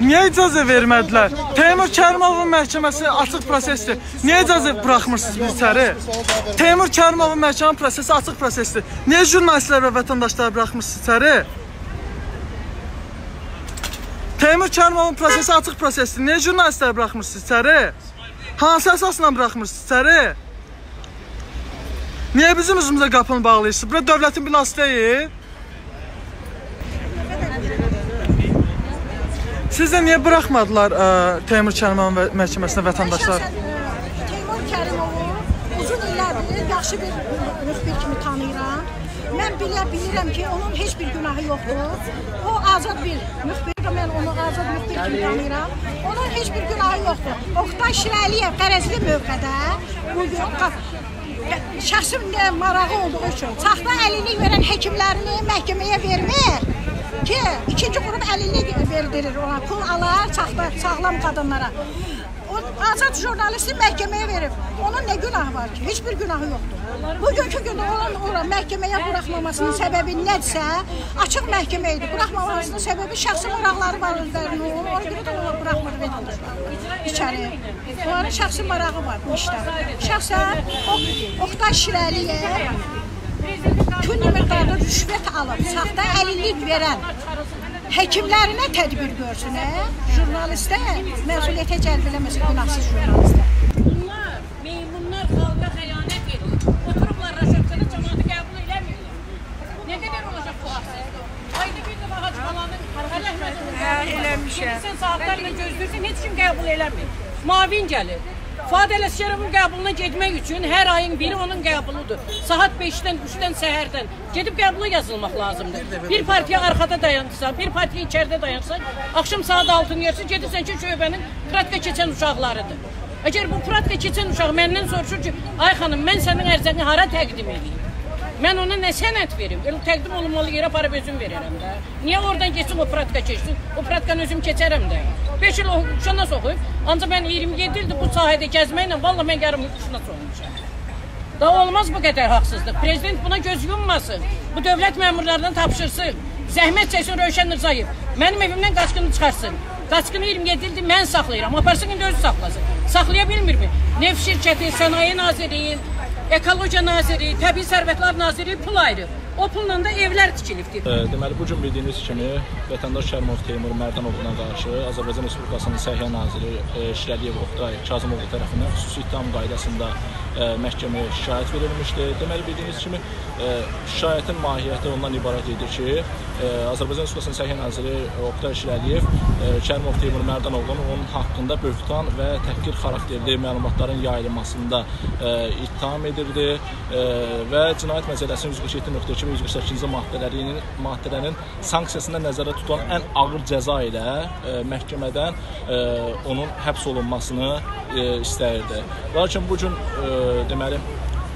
Niyə icazə vermədilər? Teymur Kərimovun məhkəməsi açıq prosesdir. Niyə icazə buraxmırsınız biz içəri? Teymur Kərimovun məhkəmə prosesi açıq prosesdir. Niyə jurnalistlər və vətəndaşları buraxmırsınız içəri? Teymur Kərimovun prosesi açıq prosesdir. Niyə jurnalistləri buraxmırsınız içəri? Hansı əsasla buraxmırsınız içəri? Niyə bizim üzümüzə qapını bağlayırsınız? Bura dövlətin binası deyil. Sizə niyə buraxmadılar ə, Teymur Kərimovun məhkəməsinə vətəndaşlar? Ə, Teymur Kərimovu uzun illərdir yaxşı bir müxbir kimi tanıyıram. Mən bilə bilirəm ki, onun heç bir günahı yoxdur. O azad bir müxbirdir, mən onu azad müxbir kimi tanıyıram. Onun heç bir günahı yoxdur. Oqtay Şirəliyev qərəzli mövqedə bu gün qa- şəxsi də marağı olduğu üçün saxta əlillik verən həkimlərini məhkəməyə vermir ki, ikinci qrup əlillik verdirir ona, pul alar saxta sağlam qadınlara. O azad jurnalisti məhkəməyə verib. Onun nə günahı var ki? Heç bir günahı yoxdur. Bugünkü gündə onun ora məhkəməyə buraxmamasının səbəbi nədirsə, açıq məhkəmə idi. Buraxmamasının səbəbi şəxsi maraqları var özlərinin. Ona görə də onlar buraxmır vətəndaşları içəri. Onların şəxsi marağı var bu işdə. Şəxsən Oqtay Şirəliyev miqdarda rüşvət alıb, saxta əlillik verən həkimlərinə tədbir görsün, hə? Jurnalistə məsuliyyətə cəlb eləməsin günahsız jurnalistə. Bunlar, meymunlar xalqa xəyanət edir. Oturublar rəsəpsədə cəmaatı qəbul eləmirlər. Nə qədər olacaq bu haqsızlıq? Ayda bir dəfə Hacı Balanın Ələhmədin Hə, eləmişəm. Sən saatlarla gözləyirsən, heç kim qəbul eləmir. Mavin gəlir. Fuad Ələsgərovun qəbuluna getmək üçün hər ayın biri onun qəbuludur. Saat 5-dən, 3-dən səhərdən gedib qəbula yazılmaq lazımdır. Bir partiya arxada dayanırsa, bir partiya içəridə dayanırsa, axşam saat 6-nı yersə gedirsən ki, şöbənin pratka keçən uşaqlarıdır. Əgər bu pratka keçən uşaq məndən soruşur ki, ay xanım, mən sənin ərzəni hara təqdim edeyim? Mən ona nə sənəd verim? Elə təqdim olunmalı yerə para özüm verirəm də. Niyə oradan keçsin o pratka keçsin? O pratkanı özüm keçərəm də. 5 il oxuşana soxuyub, ancaq mən 27 ildir bu sahədə gəzməklə vallahi mən yarım oxuşuna soxmuşam. Da olmaz bu qədər haqsızlıq. Prezident buna göz yummasın. Bu dövlət məmurlarından tapşırsın. Zəhmət çəksin Rövşən Rzayev. Mənim evimdən qaçqını çıxarsın. Qaçqını 27 ildir mən saxlayıram. Aparsın indi özü saxlasın. Saxlaya bilmirmi? Neft şirkəti, sənaye nazirliyi, Ekologiya naziri, Təbii Sərvətlər naziri pul ayırır. O pulla da evlər tikilibdir. Deməli bu gün bildiyiniz kimi vətəndaş Şərmov Teymur Mərdanoğluna qarşı Azərbaycan Respublikasının Səhiyyə naziri e, Şirəliyev Oqtay Kazımoğlu tərəfindən xüsusi ittiham qaydasında e, məhkəməyə şikayət verilmişdi. Deməli bildiyiniz kimi e, şikayətin mahiyyəti ondan ibarət idi ki, Azərbaycan Respublikasının Səhiyyə naziri Oqtay Şirəliyev Şərmov Teymur Mərdanoğlunun onun haqqında böhtan və təhqir xarakterli məlumatların yayılmasında ittiham edirdi və Cinayət Məcəlləsinin 147.2 və 148-ci maddələrinin maddələrin sanksiyasında nəzərdə tutulan ən ağır cəza ilə e, məhkəmədən e, onun həbs olunmasını e, istəyirdi. Lakin bu gün deməli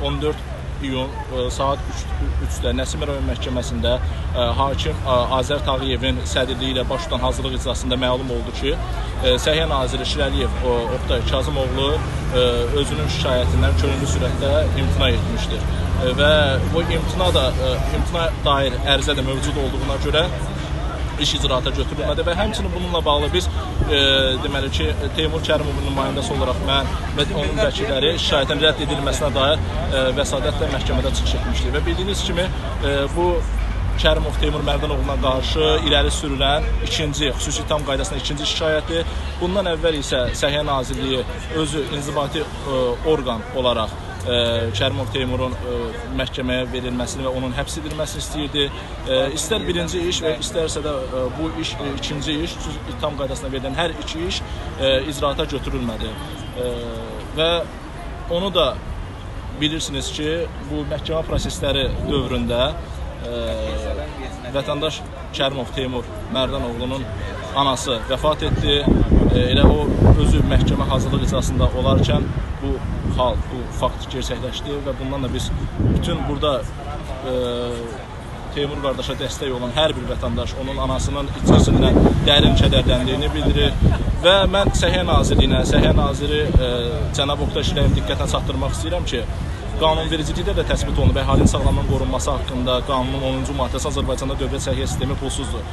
14 iyun e, saat 3 3-də Nəsim rayon məhkəməsində e, hakim e, Azər Tağıyevin sədrliyi ilə baş tutan hazırlıq iclasında məlum oldu ki, Səhiyyə naziri Şirəliyev Oqtay Kazımoğlu özünün şikayətindən könüllü sürətdə imtina etmişdir. Və bu imtina da imtina dair ərizə də mövcud olduğuna görə iş icraata götürülmədi və həmçinin bununla bağlı biz e, deməli ki, Teymur Kərimovun nümayəndəsi olaraq mən və onun vəkilləri şikayətin rədd edilməsinə dair e, vəsadətlə məhkəmədə çıxış etmişdik və bildiyiniz kimi e, bu Kərimov Teymur Mərdanoğluna qarşı irəli sürülən ikinci xüsusi tam qaydasında ikinci şikayəti. Bundan əvvəl isə Səhiyyə Nazirliyi özü inzibati e, orqan olaraq Kərimov Teymurun məhkəməyə verilməsini və onun həbs edilməsini istəyirdi. İstər birinci iş və istərsə də bu iş ikinci iş, ittiham qaydasına verilən hər iki iş icraata götürülmədi. Və onu da bilirsiniz ki, bu məhkəmə prosesləri dövründə vətəndaş Kərimov Teymur Mərdanoğlunun anası vəfat etdi. Elə o özü məhkəmə hazırlıq iclasında olarkən bu hal, bu fakt gerçəkləşdi və bundan da biz bütün burada e, Teymur qardaşa dəstək olan hər bir vətəndaş onun anasının içəsindən dərin kədərləndiyini bildirir və mən Səhiyyə Nazirliyinə, Səhiyyə naziri e, cənab Oqtay Şirəyev diqqətinə çatdırmaq istəyirəm ki, qanunvericilikdə də təsbit olunub əhalinin sağlamlığının qorunması haqqında qanunun 10-cu maddəsi Azərbaycanda dövlət səhiyyə sistemi pulsuzdur.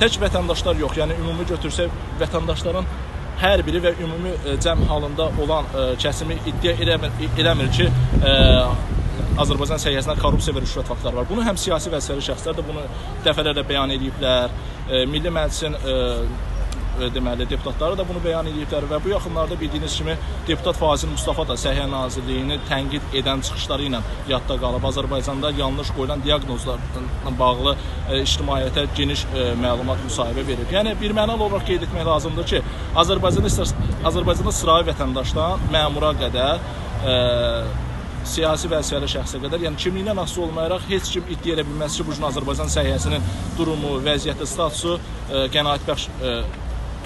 Tək vətəndaşlar yox, yəni ümumi götürsək vətəndaşların hər biri və ümumi e, cəm halında olan e, kəsimi iddia eləmir, eləmir ki, e, Azərbaycan səhiyyəsində korrupsiya və rüşvət faktları var. Bunu həm siyasi vəzifəli şəxslər də bunu dəfələrlə bəyan ediblər. Milli Məclisin deməli deputatları da bunu bəyan ediblər və bu yaxınlarda bildiyiniz kimi deputat Fazil Mustafa da Səhiyyə Nazirliyini tənqid edən çıxışları ilə yadda qalıb. Azərbaycanda yanlış qoyulan diaqnozlarla bağlı e, ictimaiyyətə geniş e, məlumat müsahibə verib. Yəni bir mənalı olaraq qeyd etmək lazımdır ki, Azərbaycanda Azərbaycanda sıravi vətəndaşdan məmura qədər e, siyasi vəzifəli şəxsə qədər, yəni kimliyindən asılı olmayaraq heç kim iddia edə bilməz ki, bu gün Azərbaycan səhiyyəsinin durumu, vəziyyəti, statusu e, qənaətbəxş e,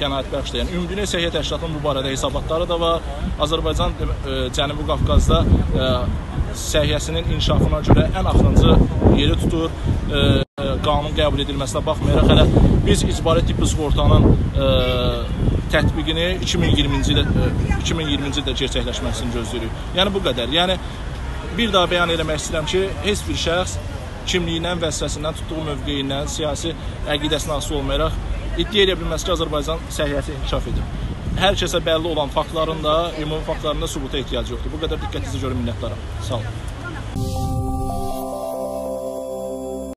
qənaətbəxşdir. Yəni Ümumdünya Səhiyyə Təşkilatının bu barədə hesabatları da var. Azərbaycan e, Cənubi Qafqazda e, səhiyyəsinin inkişafına görə ən axırıncı yeri tutur. E, qanun qəbul edilməsinə baxmayaraq hələ biz icbari tibbi sığortanın tətbiqini 2020-ci ildə 2020-ci ildə gerçəkləşməsini gözləyirik. Yəni bu qədər. Yəni bir daha bəyan eləmək istəyirəm ki, heç bir şəxs kimliyindən, vəzifəsindən, tutduğu mövqeyindən, siyasi əqidəsinə asılı olmayaraq iddia edə bilməz ki, Azərbaycan səhiyyəti inkişaf edib. Hər kəsə bəlli olan faktların da, ümumi faktların da sübuta ehtiyac yoxdur. Bu qədər diqqətinizi görə minnətdaram. Sağ olun.